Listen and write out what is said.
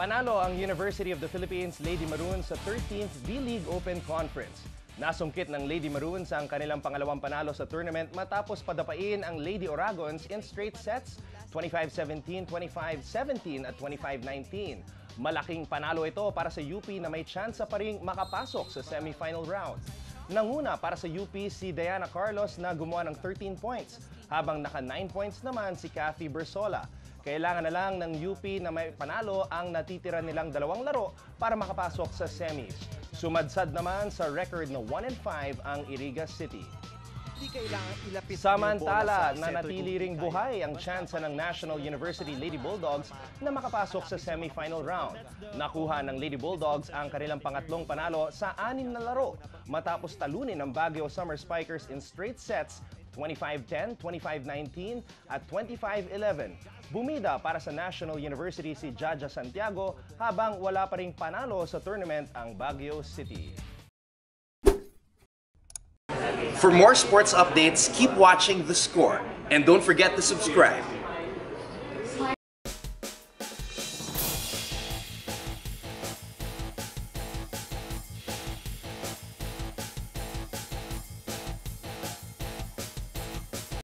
Panalo ang University of the Philippines Lady Maroons sa 13th D-League Open Conference. Nasungkit ng Lady Maroons ang kanilang pangalawang panalo sa tournament matapos padapain ang Lady Oragons in straight sets 25-17, 25-17 at 25-19. Malaking panalo ito para sa UP na may tsansa pa ring makapasok sa semifinal round. Nanguna para sa UP si Diana Carlos na gumawa ng 13 points, habang naka 9 points naman si Kathy Bersola. Kailangan na lang ng UP na may panalo ang natitira nilang dalawang laro para makapasok sa semis. Sumadsad naman sa record na 1 5 ang Iriga City. Hindi kailangan ilapit Samantala, nanatili ring buhay ang tsansa ng National University Lady Bulldogs na makapasok sa semifinal round. Nakuha ng Lady Bulldogs ang kanilang pangatlong panalo sa anim na laro matapos talunin ng Baguio Summer Spikers in straight sets 25-10, 25-19 at 25-11. Bumida para sa National University si Jaja Santiago habang wala pa ring panalo sa tournament ang Baguio City. For more sports updates, keep watching The Score. And don't forget to subscribe.